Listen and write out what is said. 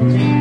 Amen.